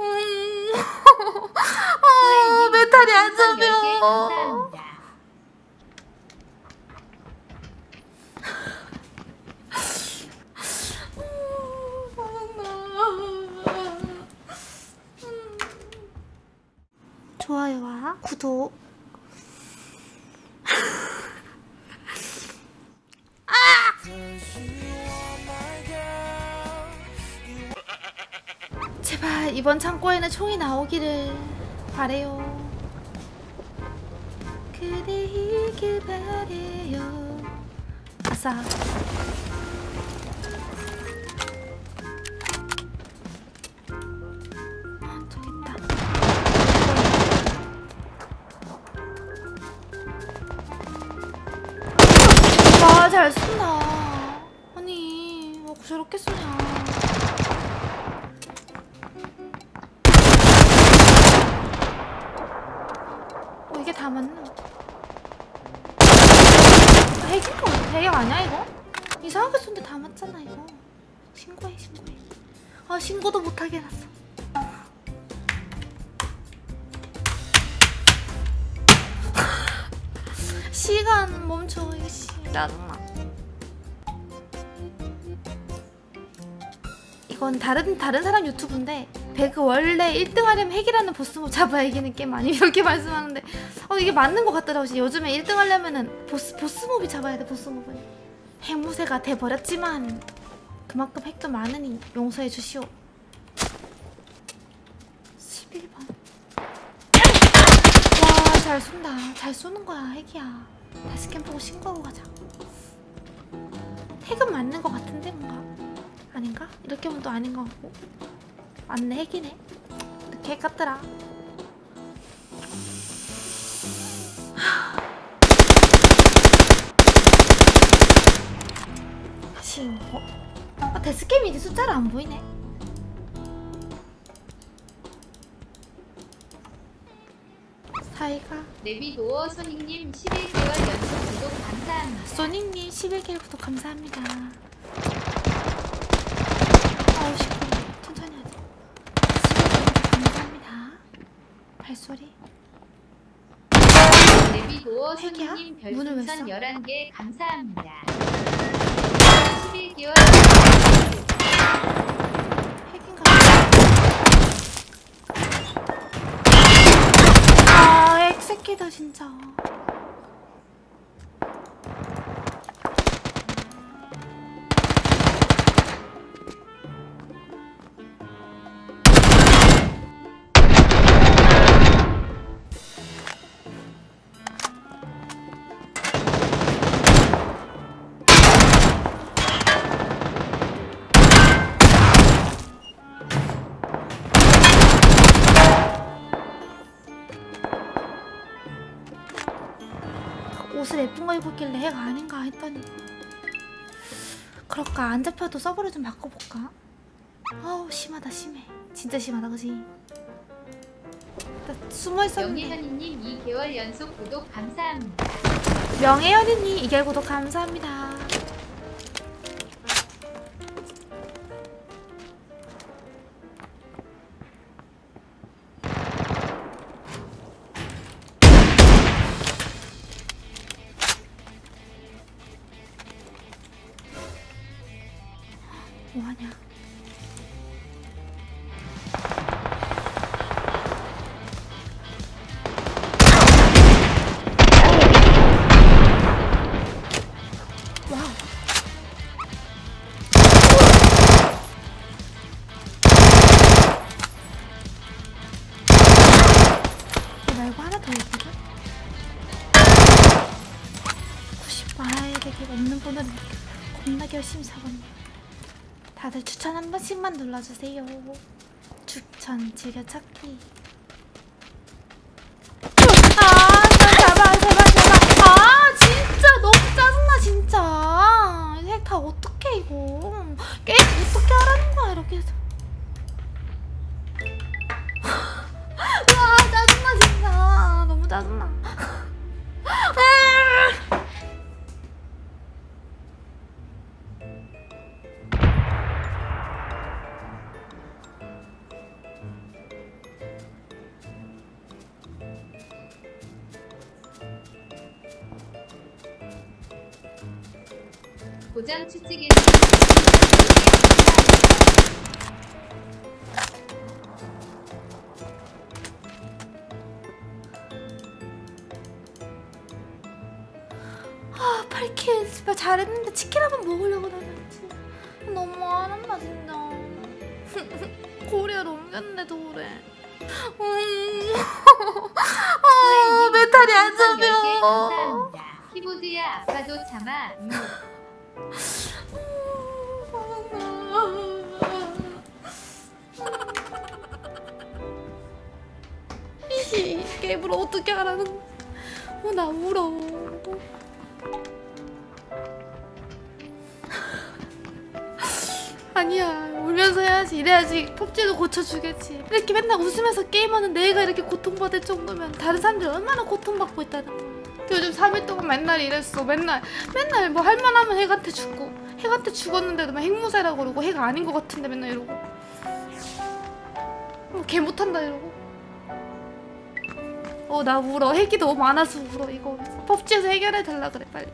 음. 어, 메탈이 안 잡혀. 좋아요와 구독. 제발 이번 창고에는 총이 나오기를 바래요. 그대 이길 바래요. 아싸. 아, 잘 쏜다. 아니, 뭐 저렇게 쏘냐. 다 맞나? 아, 핵인 거 같아. 핵 아니야, 이거? 이상하게 쏜데 다 맞잖아, 이거. 신고해, 신고해. 아, 신고도 못하게 해놨어. 시간 멈춰, 이거 씨. 짜증나. 이건 다른 다른 사람 유튜브인데 배그 원래 1등 하려면 핵이라는 보스몹 잡아야 이기는 게임 아니? 이렇게 말씀하는데 어 이게 맞는 것 같더라고 요 요즘에 1등 하려면은 보스 보스몹이 잡아야 돼 보스몹은. 핵무새가 돼 버렸지만 그만큼 핵도 많으니 용서해 주시오. 11번. 와 잘 쏜다. 잘 쏘는 거야 핵이야. 다시 캠 보고 신고하고 가자. 핵은 맞는 것 같은데 뭔가? 아닌가? 이렇게 보면 또 아닌 것 같고 맞네 핵이네 이렇게 핵 같더라. 신고 아 데스게임이 이제 숫자를 안 보이네. 사이가. 네비도어 소닉님 11개월 연속 구독 감사합니다. 소닉님 11개월 구독 감사합니다. 아우 시끄러. 천천히 하자. 11개월 구독 감사합니다. 발소리. 문을 왜 별풍선 써? 11개 감사합니다. 11개월 핵인가? 아, 핵 새끼다 진짜. 옷을 예쁜 거 입었길래 핵 아닌가 했더니 그럴까 안 잡혀도 서버를 좀 바꿔볼까? 아우 심하다 심해 진짜 심하다 그지? 나 숨어 있었는데 영예현이님 2개월 연속 구독 감사합니다. 명예연인이 2개월 구독 감사합니다 뭐하냐? 말고 하나 더 있거든? 90 말아야 되게 없는 분은 겁나게 열심히 사봤네 다들 추천 한 번씩만 눌러주세요. 추천 즐겨찾기. 아 제발 제발 제발 아 진짜 너무 짜증나 진짜. 핵다 어떡해 이거. 게임 어떻게 하라는 거야 이렇게 해서 고장 추측에 아 8킬 진짜 잘했는데 치킨 한번 먹으려고 다녔지 너무 안 한다 진짜 코리아로 옮겼는데도 그래 음. 아 멘탈이 안 잡혀. 키보드야 아빠도 참아. 음. 이 게임을 어떻게 하라는 어, 나 울어. 아니야 울면서 해야지 이래야지. 펍지도 고쳐주겠지. 이렇게 맨날 웃으면서 게임하는 내가 이렇게 고통받을 정도면 다른 사람들 얼마나 고통받고 있다는 거야 요즘 3일 동안 맨날 이랬어. 맨날 맨날 뭐 할만하면 핵한테 죽고. 핵한테 죽었는데도 막 핵무새라고 그러고 핵 아닌 것 같은데 맨날 이러고. 뭐 개 못한다 이러고. 어 나 울어. 핵이 너무 많아서 울어 이거. 펍지에서 해결해 달라 그래 빨리.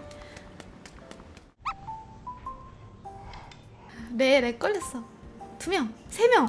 네렉 걸렸어. 두명세명